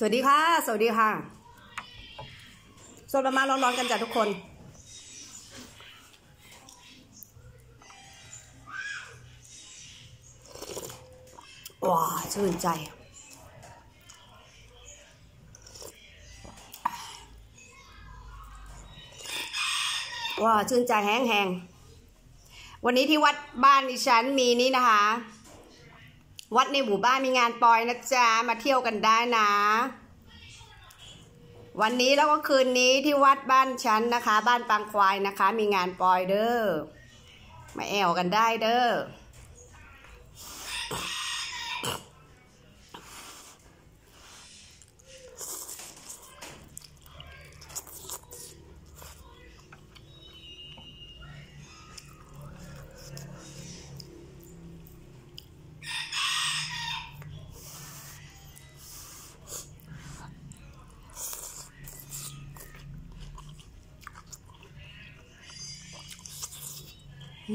สวัสดีค่ะ สวัสดีค่ะสดมาร้อนๆกันจ้ะทุกคน ว้าชื่นใจว้าชื่นใจแห้งๆ วันนี้ที่วัดบ้านดิฉันมีนี่นะคะ วัดในหมู่บ้านมีงานปอยนะจ๊ะ มาเที่ยวกันได้นะ วันนี้แล้วก็คืนนี้ที่วัดบ้านฉันนะคะ บ้านปางควายนะคะ มีงานปอยเด้อมาแอวกันได้เด้อ โอ้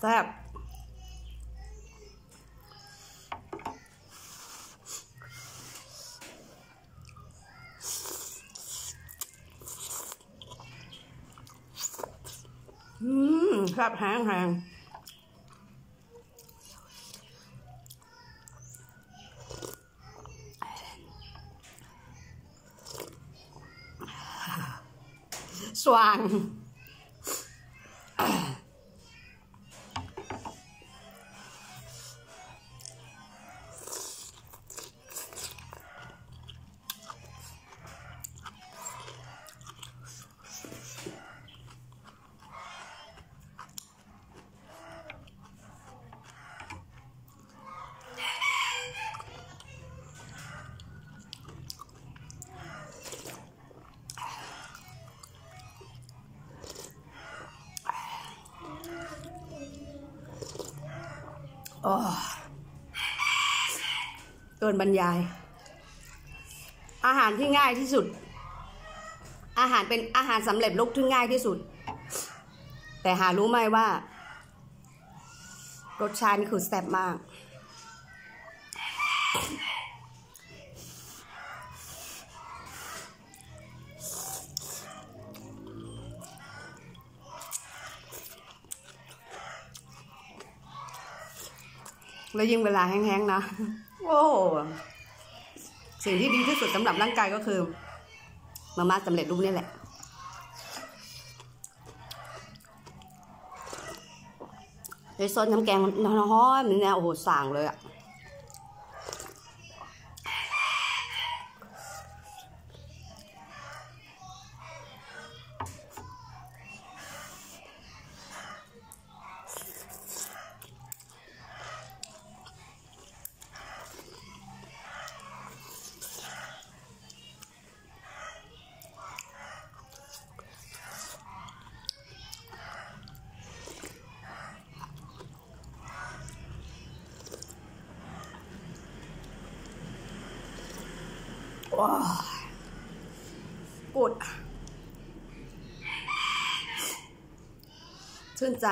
แซ่บอืม แซ่บแห้งแห้งสว่าง เกินบรรยาย อาหารที่ง่ายที่สุด อาหารเป็นอาหารสำเร็จรูปที่ง่ายที่สุด แต่หารู้ไหมว่า รสชาตินี่คือแซ่บมาก แล้วยิ่งเวลาแห้งๆนะ โอ้สิ่งที่ดีที่สุดสำหรับร่างกายก็คือ มาม่าสำเร็จรูปนี่แหละ ไอ้ซนน้ำแกงน้อยๆมันเนี่ยโอ้โหสั่งเลยอะ ว้าปวดชื่นใจ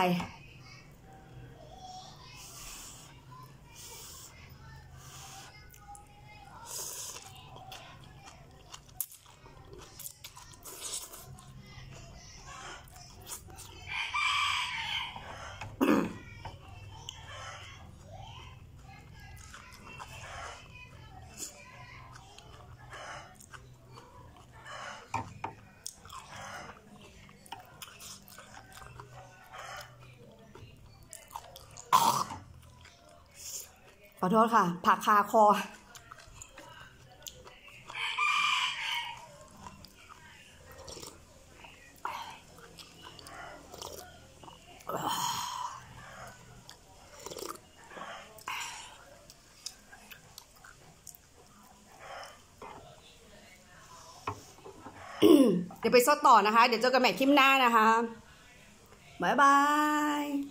ขอโทษค่ะ ผักคาคอ เดี๋ยวไปซดต่อนะคะ เดี๋ยวเจอกันใหม่คลิปหน้านะคะ บ๊ายบาย